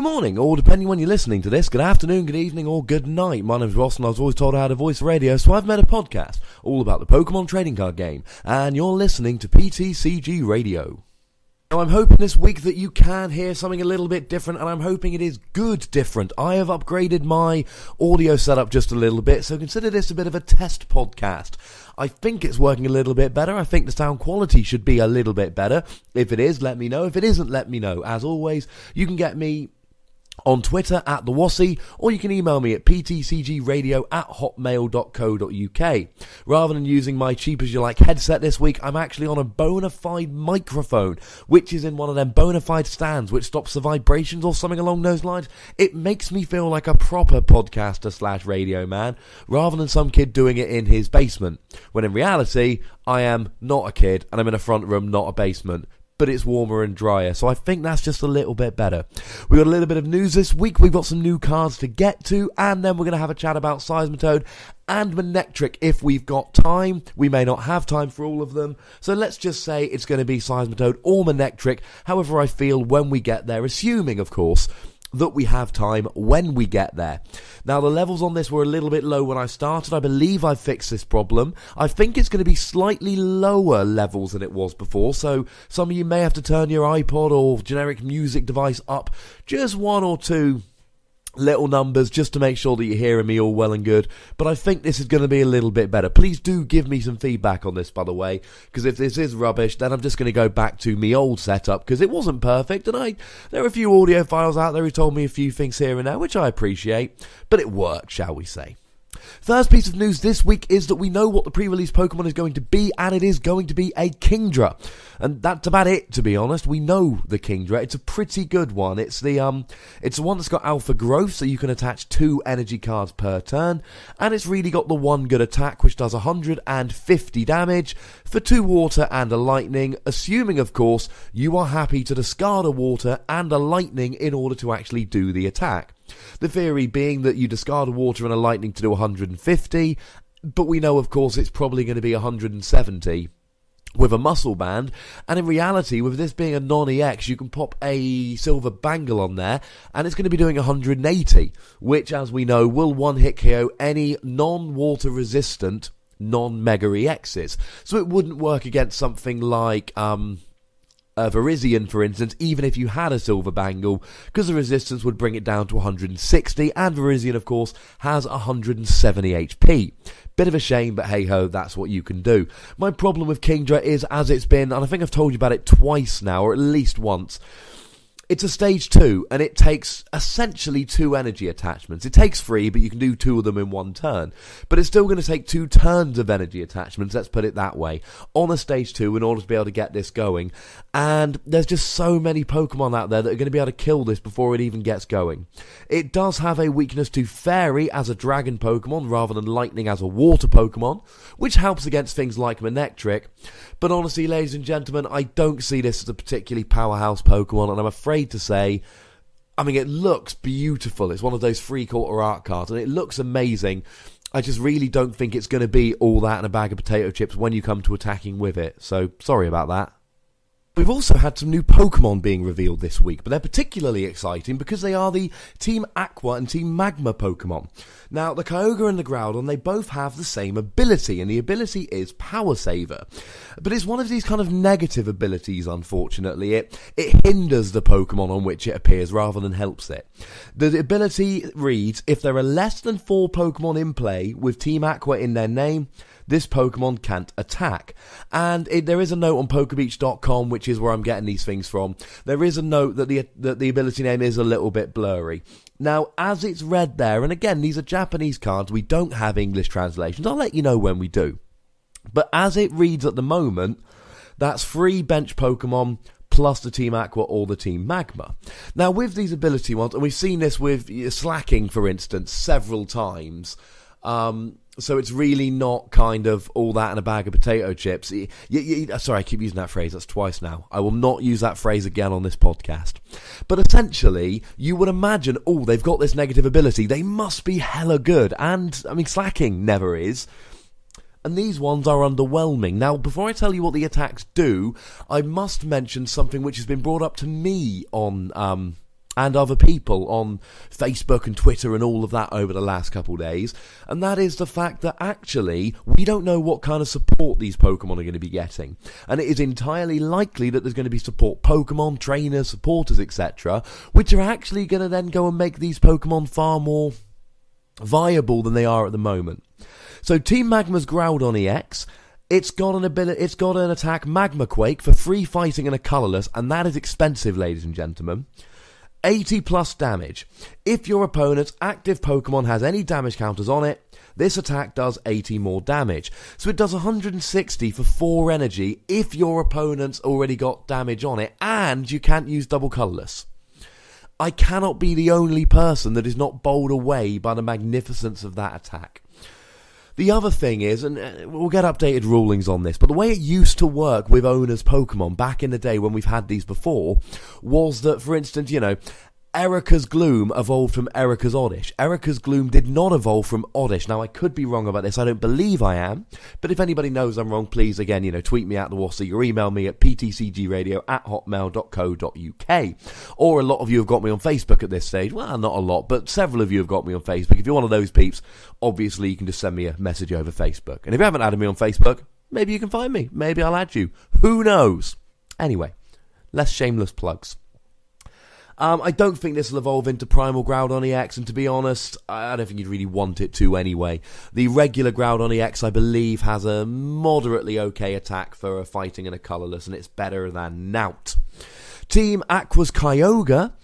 Good morning, or depending when you're listening to this, good afternoon, good evening, or good night. My name's Ross, and I was always told how to voice for radio, so I've made a podcast all about the Pokemon trading card game, and you're listening to PTCG Radio. Now, I'm hoping this week that you can hear something a little bit different, and I'm hoping it is good different. I have upgraded my audio setup just a little bit, so consider this a bit of a test podcast. I think it's working a little bit better. I think the sound quality should be a little bit better. If it is, let me know. If it isn't, let me know. As always, you can get me on Twitter at the Wossy, or you can email me at ptcgradio at hotmail.co.uk. Rather than using my cheap as you like headset this week, I'm actually on a bona fide microphone, which is in one of them bona fide stands which stops the vibrations or something along those lines. It makes me feel like a proper podcaster slash radio man, rather than some kid doing it in his basement. When in reality, I am not a kid and I'm in a front room, not a basement but it's warmer and drier. So I think that's just a little bit better. We got a little bit of news this week. We've got some new cards to get to, and then we're going to have a chat about Seismitoad and Manectric if we've got time. We may not have time for all of them. So let's just say it's going to be Seismitoad or Manectric, however I feel when we get there, assuming, of course, that we have time when we get there. Now, the levels on this were a little bit low when I started. I believe I've fixed this problem. I think it's going to be slightly lower levels than it was before, so some of you may have to turn your iPod or generic music device up just one or two little numbers just to make sure that you're hearing me all well and good. But I think this is going to be a little bit better. Please do give me some feedback on this, by the way, because if this is rubbish, then I'm just going to go back to me old setup because it wasn't perfect. And I, there are a few audiophiles out there who told me a few things here and there, which I appreciate, but it worked, shall we say. First piece of news this week is that we know what the pre-release Pokemon is going to be, and it is going to be a Kingdra. And that's about it, to be honest. We know the Kingdra. It's a pretty good one. It's the um, it's the one that's got Alpha Growth, so you can attach two energy cards per turn, and it's really got the one good attack, which does 150 damage for two water and a lightning. Assuming, of course, you are happy to discard a water and a lightning in order to actually do the attack. The theory being that you discard water and a lightning to do 150, but we know, of course, it's probably going to be 170 with a muscle band. And in reality, with this being a non EX, you can pop a silver bangle on there, and it's going to be doing 180, which, as we know, will one hit KO any non water resistant non mega EXs. So it wouldn't work against something like. Um, uh, Virizion, for instance, even if you had a silver bangle, because the resistance would bring it down to 160, and Virizion, of course, has 170 HP. Bit of a shame, but hey ho, that's what you can do. My problem with Kingdra is, as it's been, and I think I've told you about it twice now, or at least once, it's a stage two, and it takes essentially two energy attachments. It takes three, but you can do two of them in one turn. But it's still going to take two turns of energy attachments, let's put it that way, on a stage two in order to be able to get this going. And there's just so many Pokemon out there that are going to be able to kill this before it even gets going. It does have a weakness to Fairy as a dragon Pokemon rather than Lightning as a water Pokemon, which helps against things like Manectric. But honestly, ladies and gentlemen, I don't see this as a particularly powerhouse Pokemon, and I'm afraid to say, I mean, it looks beautiful. It's one of those free quarter art cards, and it looks amazing. I just really don't think it's going to be all that and a bag of potato chips when you come to attacking with it. So, sorry about that. We've also had some new Pokemon being revealed this week, but they're particularly exciting because they are the Team Aqua and Team Magma Pokemon. Now, the Kyogre and the Groudon, they both have the same ability, and the ability is Power Saver. But it's one of these kind of negative abilities, unfortunately. It, it hinders the Pokemon on which it appears rather than helps it. The ability reads, if there are less than four Pokemon in play with Team Aqua in their name, this Pokemon can't attack. And it, there is a note on Pokebeach.com, which is where I'm getting these things from. There is a note that the that the ability name is a little bit blurry. Now, as it's read there, and again, these are Japanese cards, we don't have English translations. I'll let you know when we do. But as it reads at the moment, that's three bench Pokemon plus the Team Aqua or the Team Magma. Now, with these ability ones, and we've seen this with Slaking, for instance, several times. Um, so it's really not kind of all that in a bag of potato chips. You, you, you, sorry, I keep using that phrase. That's twice now. I will not use that phrase again on this podcast. But essentially, you would imagine, oh, they've got this negative ability. They must be hella good. And, I mean, Slaking never is. And these ones are underwhelming. Now, before I tell you what the attacks do, I must mention something which has been brought up to me on um, and other people on Facebook and Twitter and all of that over the last couple days, and that is the fact that actually we don't know what kind of support these Pokemon are going to be getting, and it is entirely likely that there's going to be support Pokemon, trainers, supporters, etc., which are actually going to then go and make these Pokemon far more viable than they are at the moment. So Team Magma's Groudon EX it's got an ability. It's got an attack Magma Quake for free fighting and a colorless, and that is expensive, ladies and gentlemen. 80 plus damage. If your opponent's active Pokemon has any damage counters on it, this attack does 80 more damage. So it does 160 for 4 energy if your opponent's already got damage on it, and you can't use double colorless. I cannot be the only person that is not bowled away by the magnificence of that attack. The other thing is, and uh, we'll get updated rulings on this, but the way it used to work with owners' Pokemon back in the day when we've had these before was that, for instance, you know, Erika's Gloom evolved from Erika's Oddish. Erika's Gloom did not evolve from Oddish. Now, I could be wrong about this. I don't believe I am. But if anybody knows I'm wrong, please, again, you know, tweet me at the Wossy or email me at ptcgradio at hotmail.co.uk. Or a lot of you have got me on Facebook at this stage. Well, not a lot, but several of you have got me on Facebook. If you're one of those peeps, obviously you can just send me a message over Facebook. And if you haven't added me on Facebook, maybe you can find me. Maybe I'll add you. Who knows? Anyway, less shameless plugs. Um, I don't think this will evolve into Primal Groudon EX, and to be honest, I don't think you'd really want it to anyway. The regular Groudon EX, I believe, has a moderately okay attack for a fighting and a colourless, and it's better than Nout. Team Aqua's Kyogre,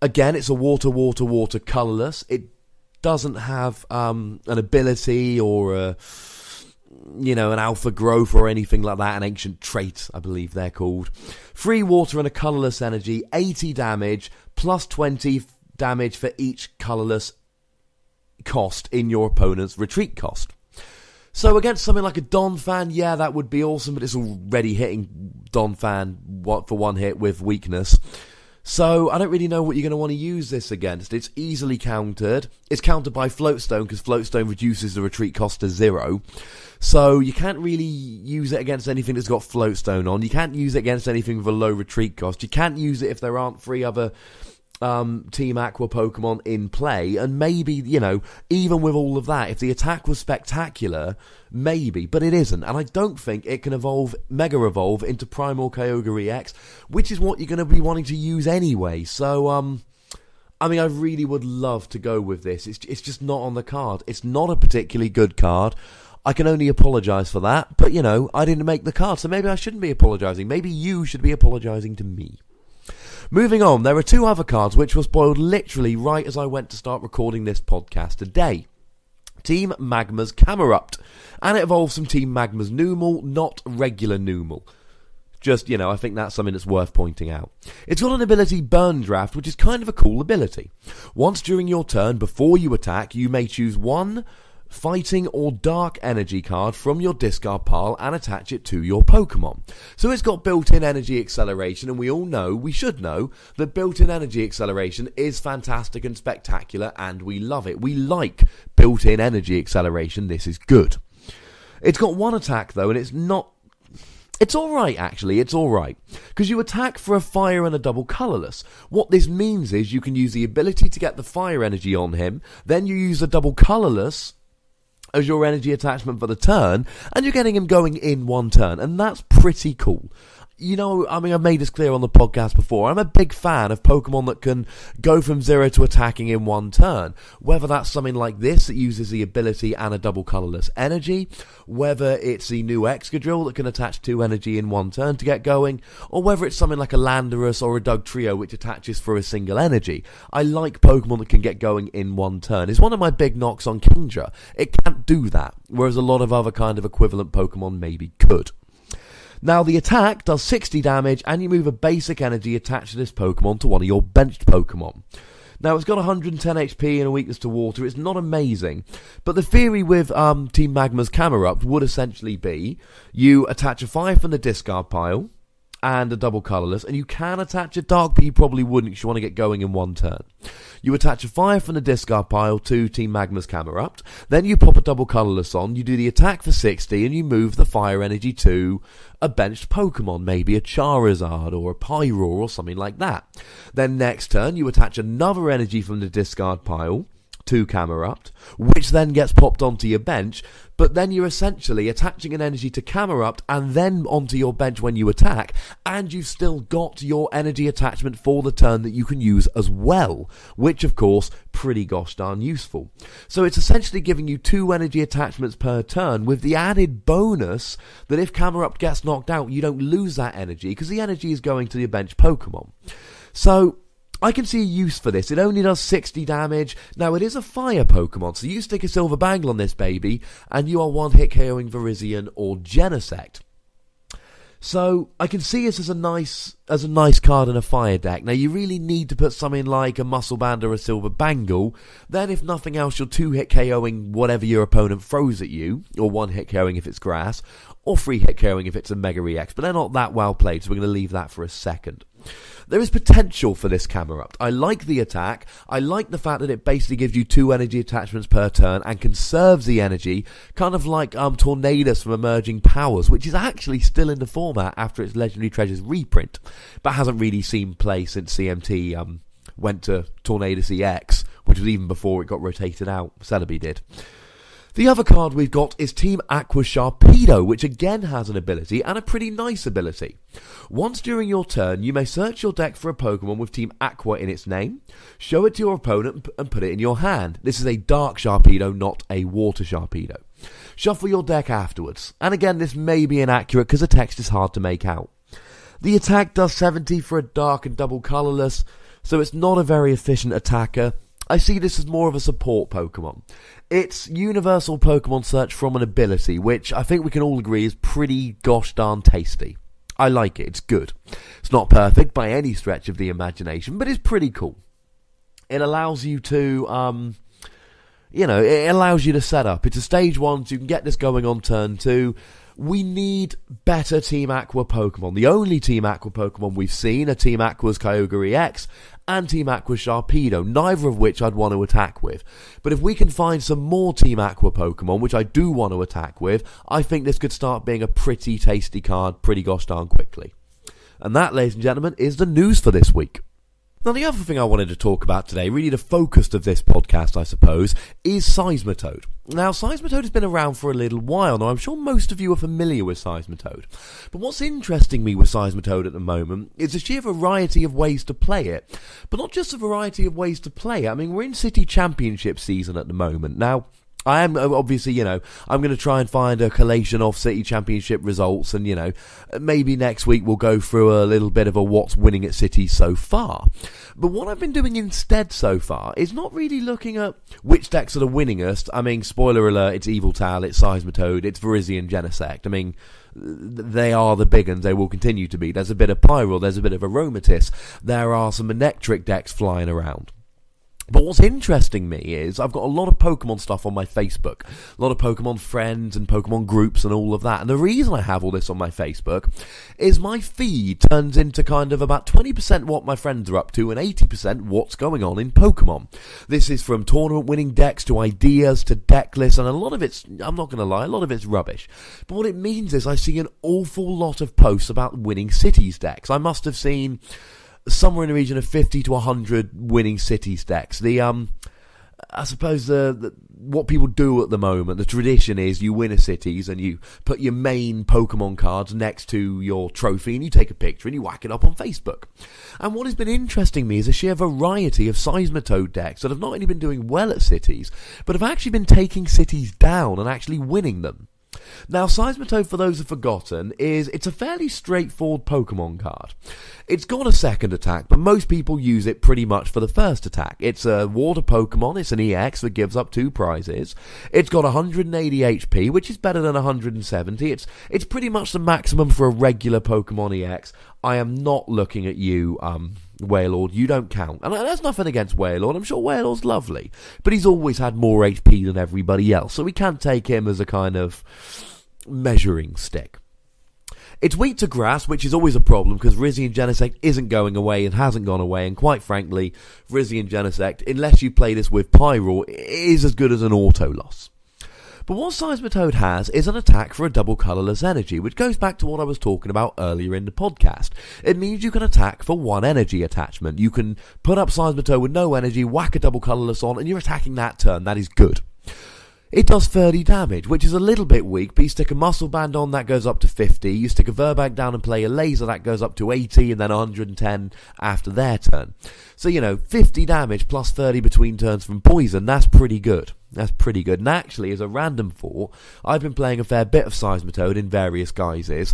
again, it's a water, water, water colourless. It doesn't have um, an ability or a you know, an alpha growth or anything like that, an ancient trait, I believe they're called. Free water and a colourless energy, 80 damage, plus 20 damage for each colourless cost in your opponent's retreat cost. So against something like a Donphan, yeah, that would be awesome, but it's already hitting Donphan for one hit with weakness. So I don't really know what you're going to want to use this against. It's easily countered. It's countered by Floatstone because Floatstone reduces the retreat cost to zero. So you can't really use it against anything that's got Floatstone on. You can't use it against anything with a low retreat cost. You can't use it if there aren't three other um, Team Aqua Pokemon in play, and maybe, you know, even with all of that, if the attack was spectacular, maybe, but it isn't, and I don't think it can evolve, Mega Evolve into Primal Kyogre EX, which is what you're going to be wanting to use anyway, so, um, I mean, I really would love to go with this, it's, it's just not on the card, it's not a particularly good card, I can only apologise for that, but, you know, I didn't make the card, so maybe I shouldn't be apologising, maybe you should be apologising to me. Moving on, there are two other cards which were spoiled literally right as I went to start recording this podcast today. Team Magma's Camerupt, and it evolves from Team Magma's Numel, not regular Numel. Just, you know, I think that's something that's worth pointing out. It's got an ability Burn Draft, which is kind of a cool ability. Once during your turn, before you attack, you may choose one fighting or dark energy card from your discard pile and attach it to your Pokemon. So it's got built in energy acceleration, and we all know, we should know, that built in energy acceleration is fantastic and spectacular, and we love it. We like built in energy acceleration, this is good. It's got one attack though, and it's not it's alright, actually, it's alright. Because you attack for a fire and a double colourless. What this means is you can use the ability to get the fire energy on him, then you use a double colourless as your energy attachment for the turn, and you're getting him going in one turn, and that's pretty cool you know, I mean, I've made this clear on the podcast before. I'm a big fan of Pokemon that can go from zero to attacking in one turn. Whether that's something like this that uses the ability and a double colorless energy, whether it's the new Excadrill that can attach two energy in one turn to get going, or whether it's something like a Landorus or a Dugtrio which attaches for a single energy. I like Pokemon that can get going in one turn. It's one of my big knocks on Kingdra. It can't do that, whereas a lot of other kind of equivalent Pokemon maybe could. Now, the attack does 60 damage, and you move a basic energy attached to this Pokemon to one of your benched Pokemon. Now, it's got 110 HP and a weakness to water. It's not amazing. But the theory with um, Team Magma's Camerupt would essentially be you attach a 5 from the discard pile and a double colourless, and you can attach a dark, but you probably wouldn't because you want to get going in one turn. You attach a fire from the discard pile to Team Magma's Camerupt. Then you pop a double colorless on. You do the attack for 60 and you move the fire energy to a benched Pokemon, maybe a Charizard or a Pyroar or something like that. Then next turn you attach another energy from the discard pile to Camerupt, which then gets popped onto your bench, but then you're essentially attaching an energy to Camerupt and then onto your bench when you attack, and you've still got your energy attachment for the turn that you can use as well, which of course, pretty gosh darn useful. So it's essentially giving you two energy attachments per turn with the added bonus that if Camerupt gets knocked out, you don't lose that energy because the energy is going to your bench Pokemon. So I can see a use for this. It only does 60 damage. Now, it is a fire Pokemon, so you stick a Silver Bangle on this baby, and you are one hit KOing Virizion or Genesect. So I can see this as a nice as a nice card in a fire deck. Now you really need to put something like a muscle band or a silver bangle. Then if nothing else, you're two hit KOing whatever your opponent throws at you, or one hit KOing if it's grass, or three hit KOing if it's a Mega EX. But they're not that well played, so we're going to leave that for a second. There is potential for this Camerupt. I like the attack. I like the fact that it basically gives you two energy attachments per turn and conserves the energy, kind of like um, Tornadus from Emerging Powers, which is actually still in the format after its Legendary Treasures reprint, but hasn't really seen play since CMT um, went to Tornadus EX, which was even before it got rotated out. Celebi did. The other card we've got is Team Aqua Sharpedo, which again has an ability and a pretty nice ability. Once during your turn, you may search your deck for a Pokemon with Team Aqua in its name, show it to your opponent, and put it in your hand. This is a Dark Sharpedo, not a Water Sharpedo. Shuffle your deck afterwards. And again, this may be inaccurate because the text is hard to make out. The attack does 70 for a dark and double colorless, so it's not a very efficient attacker. I see this as more of a support Pokemon. It's universal Pokemon search from an ability, which I think we can all agree is pretty gosh darn tasty. I like it, it's good. It's not perfect by any stretch of the imagination, but it's pretty cool. It allows you to, um, you know, it allows you to set up. It's a stage one, so you can get this going on turn two we need better Team Aqua Pokemon. The only Team Aqua Pokemon we've seen are Team Aqua's Kyogre EX and Team Aqua's Sharpedo, neither of which I'd want to attack with. But if we can find some more Team Aqua Pokemon, which I do want to attack with, I think this could start being a pretty tasty card pretty gosh darn quickly. And that, ladies and gentlemen, is the news for this week. Now, the other thing I wanted to talk about today, really the focus of this podcast, I suppose, is Seismitoad. Now, Seismitoad has been around for a little while now. I'm sure most of you are familiar with Seismitoad. But what's interesting me with Seismitoad at the moment is the sheer variety of ways to play it. But not just a variety of ways to play it. I mean, we're in City Championship season at the moment. Now, I am uh, obviously, you know, I'm going to try and find a collation of City Championship results, and you know, maybe next week we'll go through a little bit of a what's winning at City so far. But what I've been doing instead so far is not really looking at which decks are the winningest. I mean, spoiler alert: it's Yveltal, it's Seismitoad, it's Virizion Genesect. I mean, they are the big ones. They will continue to be. There's a bit of Pyro, there's a bit of Aromatisse. There are some Electric decks flying around. But what's interesting me is I've got a lot of Pokemon stuff on my Facebook, a lot of Pokemon friends and Pokemon groups and all of that. And the reason I have all this on my Facebook is my feed turns into kind of about 20% what my friends are up to and 80% what's going on in Pokemon. This is from tournament winning decks to ideas to deck lists, and a lot of it's, I'm not going to lie, a lot of it's rubbish. But what it means is I see an awful lot of posts about winning cities decks. I must have seen somewhere in the region of 50 to 100 winning cities decks. The um, I suppose the, the, what people do at the moment, the tradition is you win a cities and you put your main Pokemon cards next to your trophy and you take a picture and you whack it up on Facebook. And what has been interesting me is a sheer variety of Seismitoad decks that have not only been doing well at cities, but have actually been taking cities down and actually winning them. Now, Seismitoad, for those who've forgotten, is it's a fairly straightforward Pokemon card. It's got a second attack, but most people use it pretty much for the first attack. It's a water Pokemon, it's an EX that gives up two prizes. It's got 180 HP, which is better than 170. It's it's pretty much the maximum for a regular Pokemon EX. I am not looking at you, um, Wailord, you don't count. And there's nothing against Wailord. I'm sure Wailord's lovely. But he's always had more HP than everybody else. So we can't take him as a kind of measuring stick. It's weak to grass, which is always a problem because Rizzy and Genesect isn't going away and hasn't gone away. And quite frankly, Rizzy and Genesect, unless you play this with Pyro, is as good as an auto loss. But what Seismitoad has is an attack for a double colourless energy, which goes back to what I was talking about earlier in the podcast. It means you can attack for one energy attachment. You can put up Seismitoad with no energy, whack a double colourless on, and you're attacking that turn. That is good. It does 30 damage, which is a little bit weak, but you stick a muscle band on, that goes up to 50. You stick a Virbank down and play a laser, that goes up to 80, and then 110 after their turn. So, you know, 50 damage plus 30 between turns from poison, that's pretty good. That's pretty good. And actually, as a random thought, I've been playing a fair bit of Seismitoad in various guises,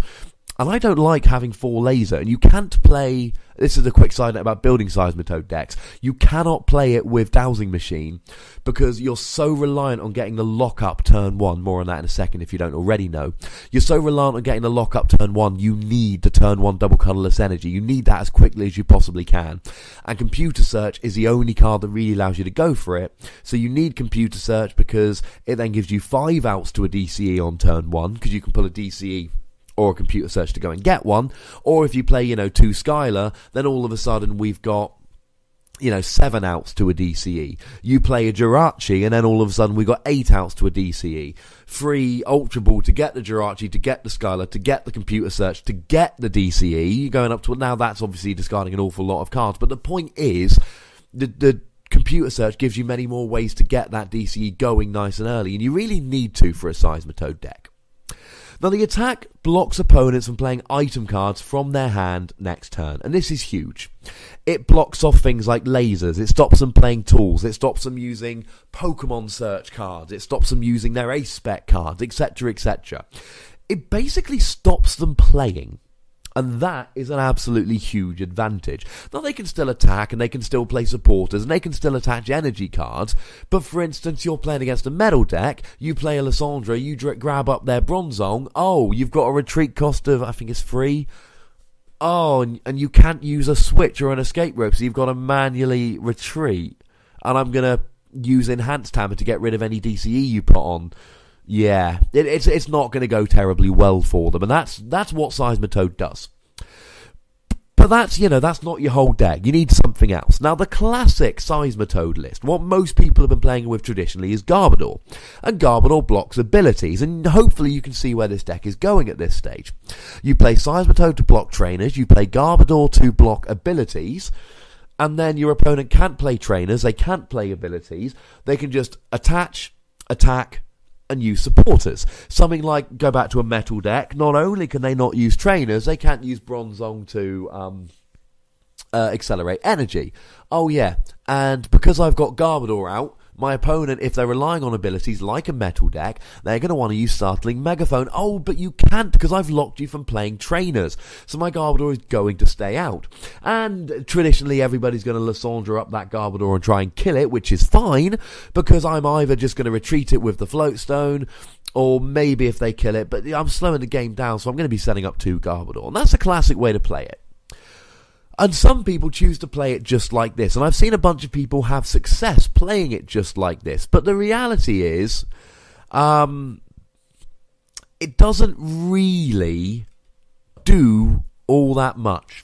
and I don't like having four laser, and you can't play. This is a quick side note about building Seismitoad decks. You cannot play it with Dowsing Machine because you're so reliant on getting the lock up turn one. More on that in a second if you don't already know. You're so reliant on getting the lock up turn one, you need the turn one double colorless energy. You need that as quickly as you possibly can. And Computer Search is the only card that really allows you to go for it. So you need Computer Search because it then gives you five outs to a DCE on turn one because you can pull a DCE or a computer search to go and get one. Or if you play, you know, two Skyla, then all of a sudden we've got you know, seven outs to a DCE. You play a Jirachi, and then all of a sudden we've got eight outs to a DCE. Free Ultra Ball to get the Jirachi, to get the Skyla, to get the computer search, to get the DCE. You're going up to now. That's obviously discarding an awful lot of cards, but the point is, the the computer search gives you many more ways to get that DCE going nice and early, and you really need to for a Seismitoad deck. Now, the attack blocks opponents from playing item cards from their hand next turn, and this is huge. It blocks off things like lasers, it stops them playing tools, it stops them using Pokemon search cards, it stops them using their ace spec cards, etc., etc. It basically stops them playing. And that is an absolutely huge advantage. Now, they can still attack and they can still play supporters and they can still attach energy cards. But for instance, you're playing against a metal deck, you play a Lysandre, you grab up their Bronzong. Oh, you've got a retreat cost of, I think it's free. Oh, and, and you can't use a switch or an escape rope, so you've got to manually retreat. And I'm going to use Enhanced Hammer to get rid of any DCE you put on. Yeah, it, it's it's not going to go terribly well for them, and that's that's what Seismitoad does. But that's, you know, that's not your whole deck. You need something else. Now, the classic Seismitoad list, what most people have been playing with traditionally is Garbodor. And Garbodor blocks abilities, and hopefully you can see where this deck is going at this stage. You play Seismitoad to block trainers, you play Garbodor to block abilities, and then your opponent can't play trainers, they can't play abilities, they can just attach, attack, and use supporters. Something like go back to a metal deck. Not only can they not use trainers, they can't use Bronzong to um, uh, accelerate energy. Oh yeah, and because I've got Garbodor out, my opponent, if they're relying on abilities like a metal deck, they're going to want to use Startling Megaphone. Oh, but you can't because I've locked you from playing trainers. So my Garbodor is going to stay out. And traditionally, everybody's going to Lysandre up that Garbodor and try and kill it, which is fine because I'm either just going to retreat it with the Float Stone or maybe if they kill it, but I'm slowing the game down, so I'm going to be setting up two Garbodor. And that's a classic way to play it. And some people choose to play it just like this. And I've seen a bunch of people have success playing it just like this. But the reality is, um, it doesn't really do all that much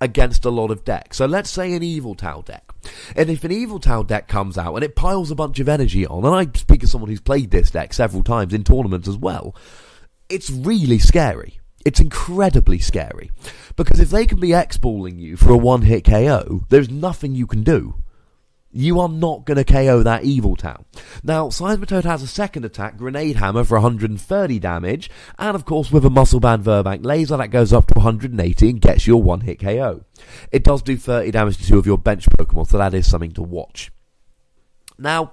against a lot of decks. So let's say an Yveltal deck. And if an Yveltal deck comes out and it piles a bunch of energy on, and I speak as someone who's played this deck several times in tournaments as well, it's really scary. It's incredibly scary. Because if they can be X-balling you for a one-hit KO, there's nothing you can do. You are not going to KO that Yveltal. Now, Seismitoad has a second attack, Grenade Hammer for 130 damage, and of course with a Muscle Band Virbank Laser that goes up to 180 and gets your one-hit KO. It does do 30 damage to two of your bench Pokemon, so that is something to watch. Now,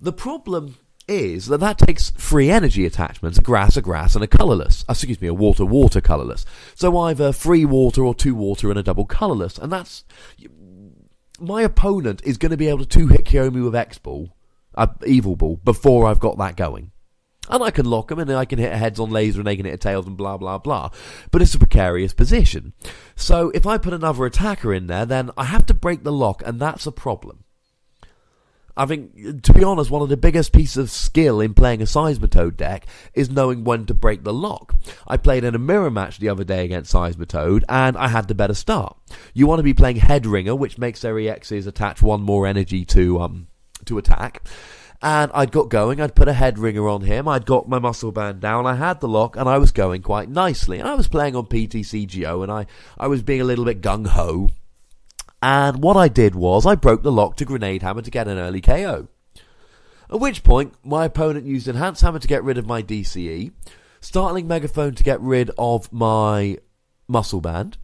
the problem is that that takes free energy attachments, a grass, a grass, and a colourless. Uh, excuse me, a water, water colourless. So either free water or two water and a double colourless. And that's... My opponent is going to be able to two-hit KO me with X-Ball, uh, Evil Ball, before I've got that going. And I can lock them and I can hit heads on laser and they can hit tails and blah blah blah. But it's a precarious position. So if I put another attacker in there, then I have to break the lock and that's a problem. I think, to be honest, one of the biggest pieces of skill in playing a Seismitoad deck is knowing when to break the lock. I played in a mirror match the other day against Seismitoad, and I had the better start. You want to be playing Head Ringer, which makes their EXs attach one more energy to um to attack. And I'd got going, I'd put a Head Ringer on him, I'd got my muscle band down, I had the lock, and I was going quite nicely. And I was playing on PTCGO, and I, I was being a little bit gung ho and what I did was I broke the lock to Grenade Hammer to get an early KO. At which point, my opponent used Enhanced Hammer to get rid of my DCE, Startling Megaphone to get rid of my Muscle Band,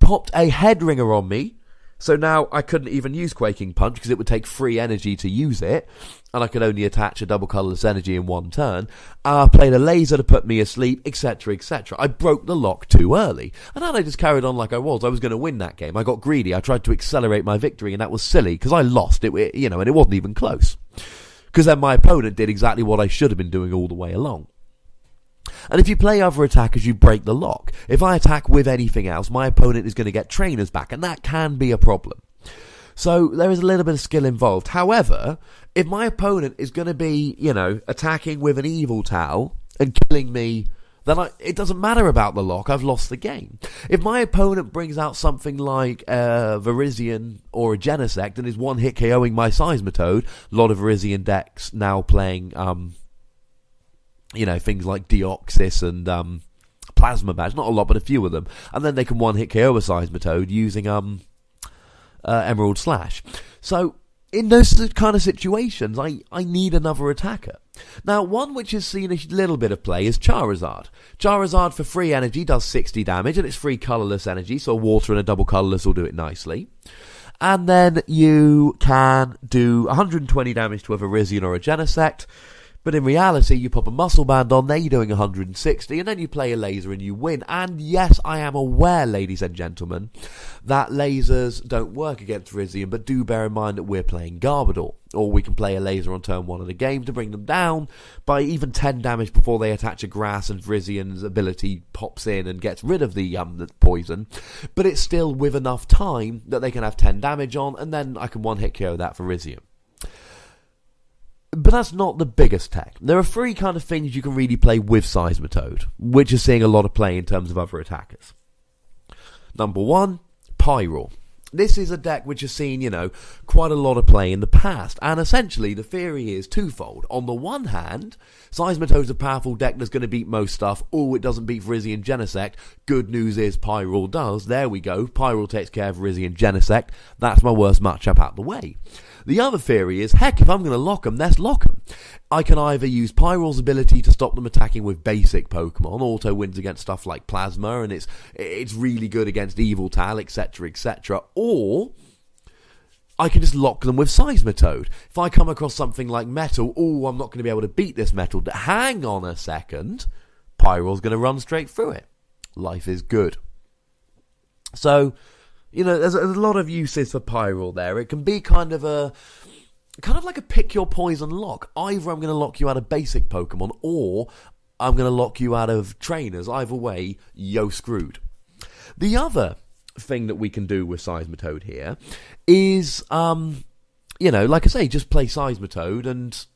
popped a Head Ringer on me, so now I couldn't even use Quaking Punch because it would take free energy to use it, and I could only attach a double colorless energy in one turn. Ah, I played a laser to put me asleep, etc., etc. I broke the lock too early, and then I just carried on like I was. I was going to win that game. I got greedy. I tried to accelerate my victory, and that was silly because I lost it. You know, and it wasn't even close. Because then my opponent did exactly what I should have been doing all the way along. And if you play other attackers, you break the lock. If I attack with anything else, my opponent is going to get trainers back, and that can be a problem. So there is a little bit of skill involved. However, if my opponent is going to be, you know, attacking with an Yveltal and killing me, then I, it doesn't matter about the lock. I've lost the game. If my opponent brings out something like a Virizion or a Genesect and is one hit KOing my Seismitoad, a lot of Virizion decks now playing, um, you know, things like Deoxys and um, Plasma Badge. Not a lot, but a few of them. And then they can one hit KO a Seismitoad using um, uh, Emerald Slash. So in those kind of situations, I, I need another attacker. Now, one which has seen a little bit of play is Charizard. Charizard for free energy does 60 damage, and it's free colorless energy, so water and a double colorless will do it nicely. And then you can do 120 damage to a Virizion or a Genesect, but in reality, you pop a muscle band on there, you're doing 160, and then you play a laser and you win. And yes, I am aware, ladies and gentlemen, that lasers don't work against Virizion, but do bear in mind that we're playing Garbodor. Or we can play a laser on turn one of the game to bring them down by even 10 damage before they attach a grass and Virizion's ability pops in and gets rid of the, um, the poison. But it's still with enough time that they can have 10 damage on, and then I can one hit KO that Virizion. But that's not the biggest tech. There are three kind of things you can really play with Seismitoad, which is seeing a lot of play in terms of other attackers. Number one, Pyroar. This is a deck which has seen, you know, quite a lot of play in the past, and essentially the theory is twofold. On the one hand, Seismitoad's a powerful deck that's going to beat most stuff. Oh, it doesn't beat Virizion and Genesect. Good news is Pyroar does. There we go. Pyroar takes care of Virizion and Genesect. That's my worst matchup out the way. The other theory is, heck, if I'm going to lock them, let's lock them. I can either use Pyroar's ability to stop them attacking with basic Pokemon, auto wins against stuff like Plasma, and it's it's really good against Yveltal, etc., etc., or I can just lock them with Seismitoad. If I come across something like Metal, oh, I'm not going to be able to beat this Metal. Hang on a second, Pyroar's going to run straight through it. Life is good. So you know, there's a, there's a lot of uses for Pyroar there. It can be kind of a kind of like a pick your poison lock. Either I'm going to lock you out of basic Pokemon, or I'm going to lock you out of trainers. Either way, yo screwed. The other thing that we can do with Seismitoad here is, um, you know, like I say, just play Seismitoad and,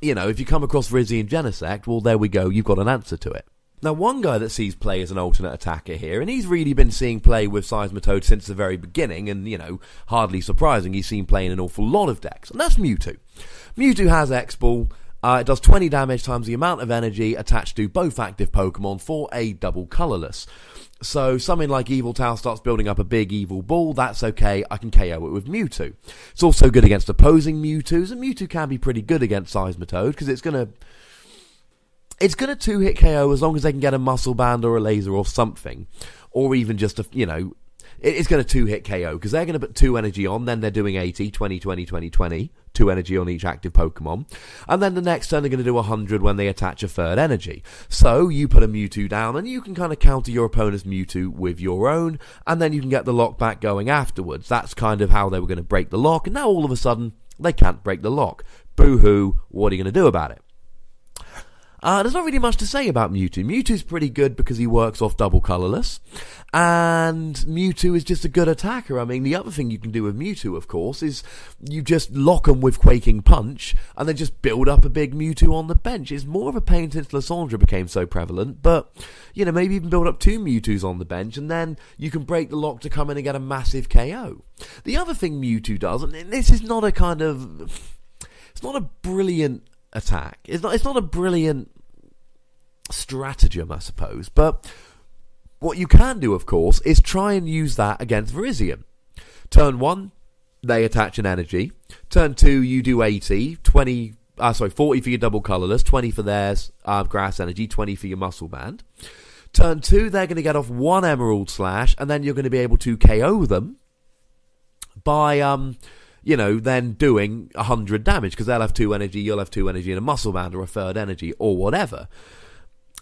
you know, if you come across Rizzy and Genesect, well, there we go, you've got an answer to it. Now, one guy that sees play as an alternate attacker here, and he's really been seeing play with Seismitoad since the very beginning, and, you know, hardly surprising, he's seen play in an awful lot of decks, and that's Mewtwo. Mewtwo has X-Ball, uh, it does 20 damage times the amount of energy attached to both active Pokemon for a double colorless. So something like Yveltal starts building up a big evil ball, that's okay, I can KO it with Mewtwo. It's also good against opposing Mewtwo's, and Mewtwo can be pretty good against Seismitoad, because it's going to it's going to two hit KO as long as they can get a muscle band or a laser or something, or even just a you know, it's going to two hit KO because they're going to put two energy on, then they're doing 80, 20, 20, 20, 20, two energy on each active Pokemon, and then the next turn they're going to do 100 when they attach a third energy. So you put a Mewtwo down, and you can kind of counter your opponent's Mewtwo with your own, and then you can get the lock back going afterwards. That's kind of how they were going to break the lock, and now all of a sudden they can't break the lock. Boo hoo! What are you going to do about it? Uh, there's not really much to say about Mewtwo. Mewtwo's pretty good because he works off double colourless, and Mewtwo is just a good attacker. I mean, the other thing you can do with Mewtwo, of course, is you just lock him with Quaking Punch, and then just build up a big Mewtwo on the bench. It's more of a pain since Lysandre became so prevalent, but, you know, maybe even build up two Mewtwo's on the bench, and then you can break the lock to come in and get a massive KO. The other thing Mewtwo does, and this is not a kind of... It's not a brilliant attack. It's not. It's not a brilliant stratagem, I suppose. But what you can do, of course, is try and use that against Virizion. Turn one, they attach an energy. Turn two, you do 80, 20, uh, sorry, 40 for your double colourless, 20 for theirs, uh, grass energy, 20 for your muscle band. Turn two, they're going to get off one Emerald Slash, and then you're going to be able to KO them by um, you know, then doing 100 damage because they'll have two energy, you'll have two energy, and a muscle band or a third energy or whatever.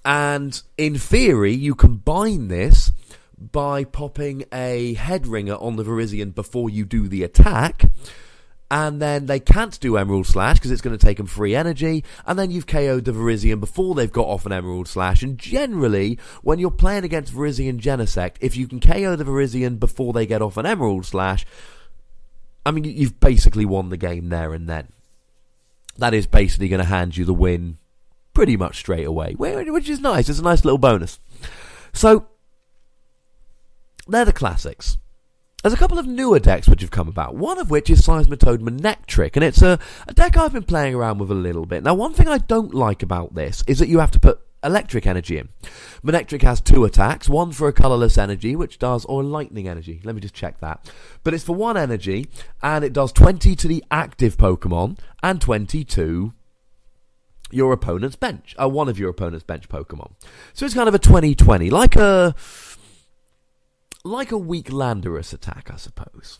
And in theory, you combine this by popping a head ringer on the Virizion before you do the attack. And then they can't do Emerald Slash because it's going to take them free energy. And then you've KO'd the Virizion before they've got off an Emerald Slash. And generally, when you're playing against Virizion Genesect, if you can KO the Virizion before they get off an Emerald Slash, I mean, you've basically won the game there and then. That is basically going to hand you the win pretty much straight away, which is nice. It's a nice little bonus. So, they're the classics. There's a couple of newer decks which have come about, one of which is Seismitoad Manectric, and it's a, a deck I've been playing around with a little bit. Now, one thing I don't like about this is that you have to put electric energy in. Manectric has two attacks, one for a colorless energy, which does, or lightning energy. Let me just check that. But it's for one energy, and it does 20 to the active Pokemon and 20 to your opponent's bench, uh, one of your opponent's bench Pokemon. So it's kind of a 20-20, like a like a weak Landorus attack, I suppose.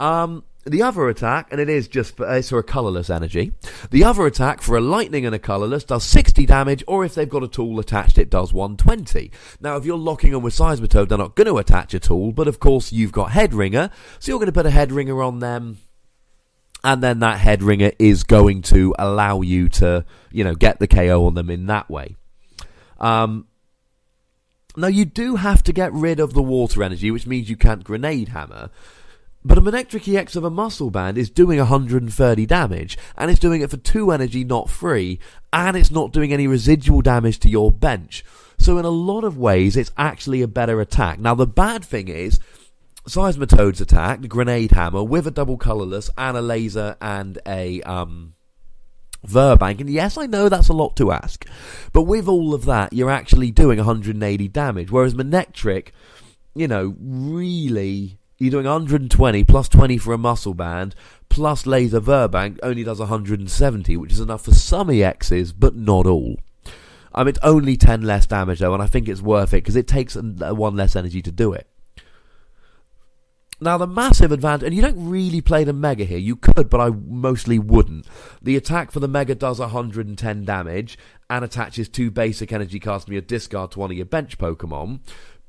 Um, the other attack, and it is just for, it's for a colourless energy. The other attack for a lightning and a colourless does 60 damage, or if they've got a tool attached, it does 120. Now, if you're locking them with Seismitoad, they're not going to attach a tool, but of course you've got Head Ringer, so you're going to put a Head Ringer on them, and then that Head Ringer is going to allow you to, you know, get the KO on them in that way. Um, now, you do have to get rid of the water energy, which means you can't Grenade Hammer. But a Manectric EX of a muscle band is doing 130 damage, and it's doing it for 2 energy, not 3, and it's not doing any residual damage to your bench. So in a lot of ways, it's actually a better attack. Now the bad thing is, Seismitoad's attack, the Grenade Hammer, with a double colourless, and a laser, and a, um, Virbank, and yes, I know that's a lot to ask, but with all of that, you're actually doing 180 damage, whereas Manectric, you know, really you're doing 120 plus 20 for a muscle band plus laser Virbank only does 170, which is enough for some EXs, but not all. I mean, it's only 10 less damage though, and I think it's worth it because it takes one less energy to do it. Now, the massive advantage, and you don't really play the Mega here. You could, but I mostly wouldn't. The attack for the Mega does 110 damage and attaches two basic energy cards from your discard to one of your bench Pokemon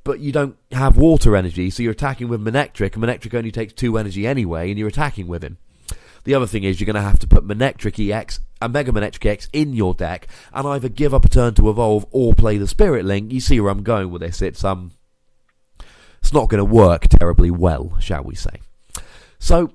but you don't have water energy, so you're attacking with Manectric, and Manectric only takes two energy anyway, and you're attacking with him. The other thing is you're going to have to put Manectric EX and Mega Manectric EX in your deck, and either give up a turn to evolve or play the Spirit Link. You see where I'm going with this? It's um, it's not going to work terribly well, shall we say? So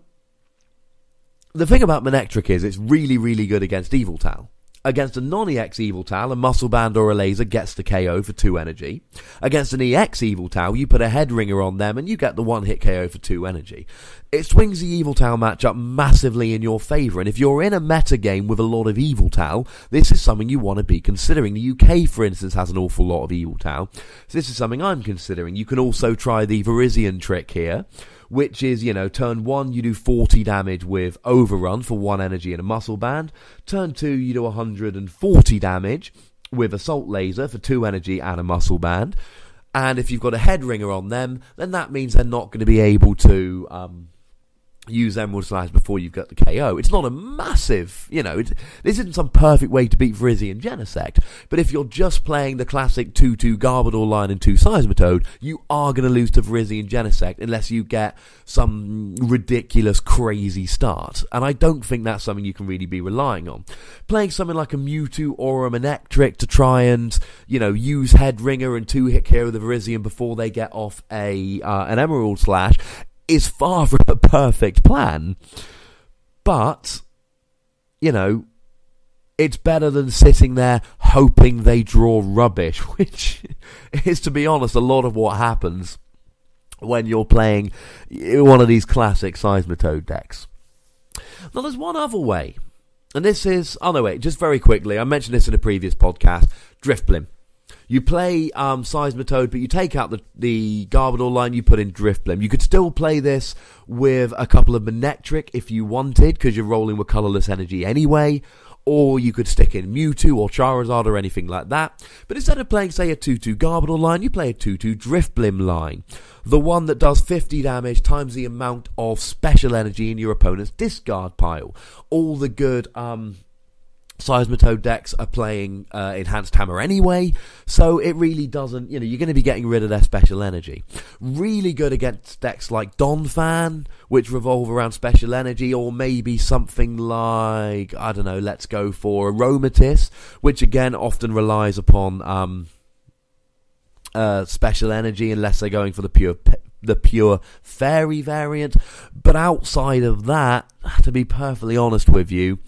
the thing about Manectric is it's really, really good against Yveltal. Against a non-EX Yveltal, a Muscle Band or a Laser gets the KO for 2 energy. Against an EX Yveltal, you put a Head Ringer on them and you get the one-hit KO for 2 energy. It swings the Yveltal matchup massively in your favour, and if you're in a meta game with a lot of Yveltal, this is something you want to be considering. The UK, for instance, has an awful lot of Yveltal, so this is something I'm considering. You can also try the Virizion trick here, which is, you know, turn one, you do 40 damage with Overrun for one energy and a muscle band. Turn two, you do 140 damage with Assault Laser for two energy and a muscle band. And if you've got a head ringer on them, then that means they're not going to be able to um, use Emerald Slash before you've got the KO. It's not a massive, you know, this isn't some perfect way to beat Virizion and Genesect, but if you're just playing the classic 2-2 Garbodor line and 2 Seismitoad, you are going to lose to Virizion and Genesect unless you get some ridiculous, crazy start, and I don't think that's something you can really be relying on. Playing something like a Mewtwo or a Manectric to try and, you know, use Head Ringer and 2-hit KO the Virizion before they get off a uh, an Emerald Slash is far from a perfect plan, but, you know, it's better than sitting there hoping they draw rubbish, which is, to be honest, a lot of what happens when you're playing one of these classic Seismitoad decks. Now, there's one other way, and this is, oh no, wait, just very quickly, I mentioned this in a previous podcast Drifblim. You play um, Seismitoad, but you take out the, the Garbodor line, you put in Drifblim. You could still play this with a couple of Manectric if you wanted, because you're rolling with colorless energy anyway. Or you could stick in Mewtwo or Charizard or anything like that. But instead of playing, say, a 2 2 Garbodor line, you play a 2 2 Drifblim line. The one that does 50 damage times the amount of special energy in your opponent's discard pile. All the good um, Seismitoad decks are playing uh, Enhanced Hammer anyway, so it really doesn't, you know, you're going to be getting rid of their special energy. Really good against decks like Donphan, which revolve around special energy, or maybe something like, I don't know, let's go for Aromatisse, which again often relies upon um, uh, special energy unless they're going for the pure the pure fairy variant. But outside of that, to be perfectly honest with you,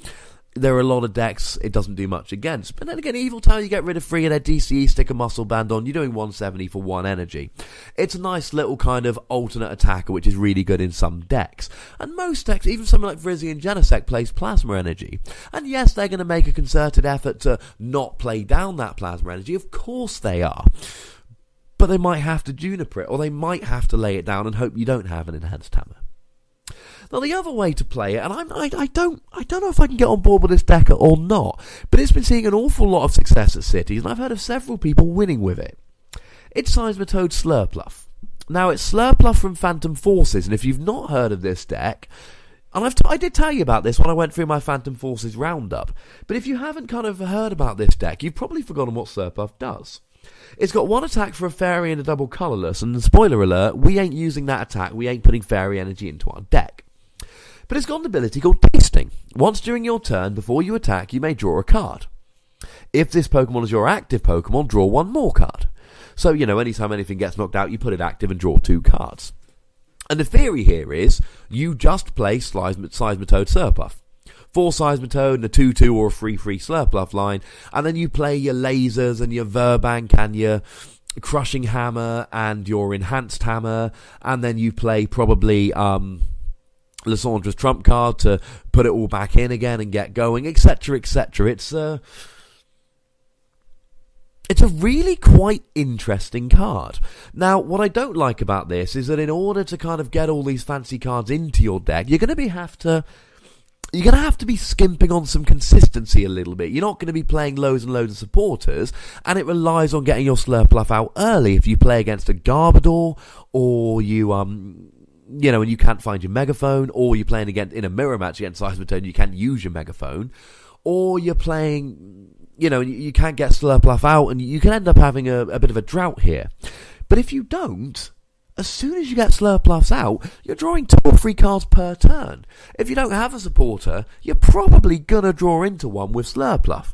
there are a lot of decks it doesn't do much against. But then again, Yveltal, you get rid of three of their DCE, stick a muscle band on, you're doing 170 for one energy. It's a nice little kind of alternate attacker, which is really good in some decks. And most decks, even something like Virizion and Genesect, plays plasma energy. And yes, they're going to make a concerted effort to not play down that plasma energy. Of course they are. But they might have to Juniper it, or they might have to lay it down and hope you don't have an enhanced hammer. Now the other way to play it, and I'm, I, I don't I don't know if I can get on board with this deck or not, but it's been seeing an awful lot of success at cities, and I've heard of several people winning with it. It's Seismitoad Slurpluff. Now it's Slurpluff from Phantom Forces, and if you've not heard of this deck, and I've t- I did tell you about this when I went through my Phantom Forces roundup, but if you haven't kind of heard about this deck, you've probably forgotten what Slurpluff does. It's got one attack for a fairy and a double colorless, and spoiler alert, we ain't using that attack, we ain't putting fairy energy into our deck. But it's got an ability called Tasting. Once during your turn, before you attack, you may draw a card. If this Pokemon is your active Pokemon, draw one more card. So, you know, anytime anything gets knocked out, you put it active and draw two cards. And the theory here is you just play Seismitoad Slurpuff. Four Seismitoad and a 2 2 or a 3 3 Slurpuff line, and then you play your lasers and your Virbank and your Crushing Hammer and your Enhanced Hammer, and then you play probably. Um, Lysandre's trump card to put it all back in again and get going, etc., etc. It's a uh, it's a really quite interesting card. Now, what I don't like about this is that in order to kind of get all these fancy cards into your deck, you're going to be have to you're going to have to be skimping on some consistency a little bit. You're not going to be playing loads and loads of supporters, and it relies on getting your Slurpluff out early. If you play against a Garbodor, or you um you know, and you can't find your megaphone, or you're playing against in a mirror match against Seismitoad, you can't use your megaphone, or you're playing, you know, you can't get Slurpluff out, and you can end up having a, a bit of a drought here. But if you don't, as soon as you get Slurpluffs out, you're drawing two or three cards per turn. If you don't have a supporter, you're probably gonna draw into one with Slurpluff.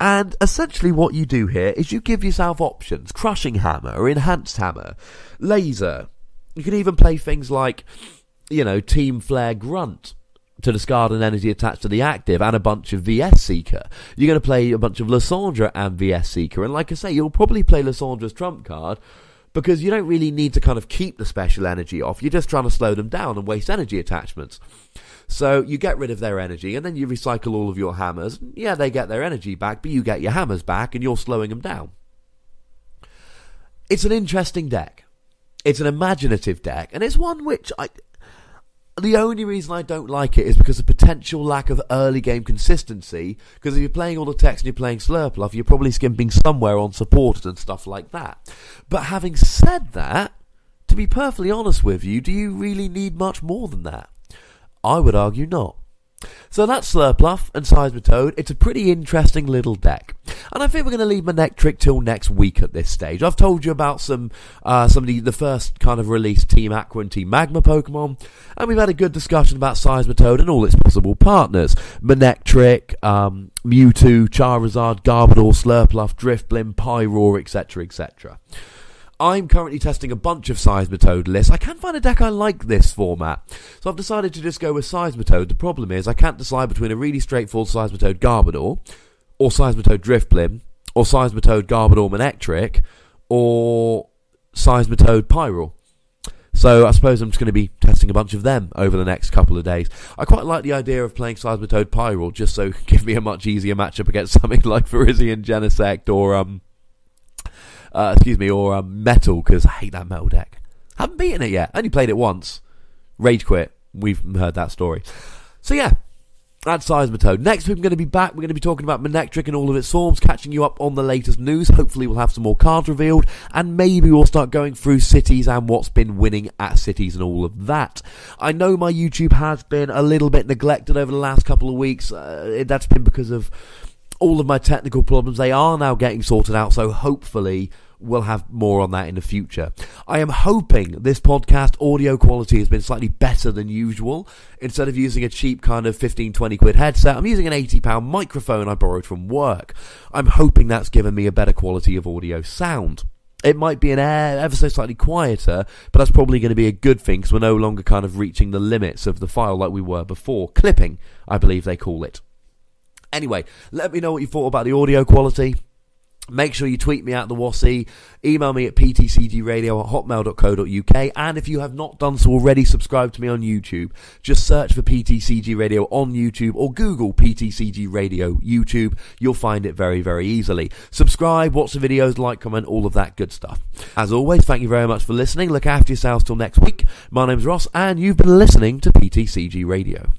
And essentially, what you do here is you give yourself options: crushing hammer, enhanced hammer, laser, you can even play things like, you know, Team Flare Grunt to discard an energy attached to the active and a bunch of VS Seeker. You're going to play a bunch of Lysandre and VS Seeker. And like I say, you'll probably play Lysandre's trump card because you don't really need to kind of keep the special energy off. You're just trying to slow them down and waste energy attachments. So you get rid of their energy and then you recycle all of your hammers. Yeah, they get their energy back, but you get your hammers back and you're slowing them down. It's an interesting deck. It's an imaginative deck, and it's one which I. The only reason I don't like it is because of potential lack of early game consistency. Because if you're playing all the text and you're playing Slurpluff, you're probably skimping somewhere on supporters and stuff like that. But having said that, to be perfectly honest with you, do you really need much more than that? I would argue not. So that's Slurpluff and Seismitoad. It's a pretty interesting little deck. And I think we're going to leave Manectric till next week at this stage. I've told you about some uh, some of the, the first kind of released Team Aqua and Team Magma Pokemon, and we've had a good discussion about Seismitoad and all its possible partners. Manectric, um, Mewtwo, Charizard, Garbodor, Slurpluff, Drifblim, Pyroar, etc., etc. I'm currently testing a bunch of Seismitoad lists. I can't find a deck I like this format. So I've decided to just go with Seismitoad. The problem is I can't decide between a really straightforward Seismitoad Garbodor, or Seismitoad Drifblim, or Seismitoad Garbodor Manectric, or Seismitoad Pyroar. So I suppose I'm just going to be testing a bunch of them over the next couple of days. I quite like the idea of playing Seismitoad Pyroar just so give me a much easier matchup against something like Virizion Genesect or um uh, excuse me, or um, Metal, because I hate that Metal deck. Haven't beaten it yet. Only played it once. Rage quit. We've heard that story. So yeah, that's Seismitoad. Next week, we're going to be back. We're going to be talking about Manectric and all of its forms, catching you up on the latest news. Hopefully, we'll have some more cards revealed, and maybe we'll start going through cities and what's been winning at cities and all of that. I know my YouTube has been a little bit neglected over the last couple of weeks. Uh, that's been because of all of my technical problems. They are now getting sorted out, so hopefully we'll have more on that in the future. I am hoping this podcast audio quality has been slightly better than usual. Instead of using a cheap kind of 15, 20 quid headset, I'm using an 80 pound microphone I borrowed from work. I'm hoping that's given me a better quality of audio sound. It might be an air ever so slightly quieter, but that's probably going to be a good thing because we're no longer kind of reaching the limits of the file like we were before. Clipping, I believe they call it. Anyway, let me know what you thought about the audio quality. Make sure you tweet me at the Wossy, email me at ptcgradio at hotmail.co.uk, and if you have not done so already, subscribe to me on YouTube. Just search for PTCG Radio on YouTube or Google PTCG Radio YouTube. You'll find it very, very easily. Subscribe, watch the videos, like, comment, all of that good stuff. As always, thank you very much for listening. Look after yourselves till next week. My name's Ross, and you've been listening to PTCG Radio.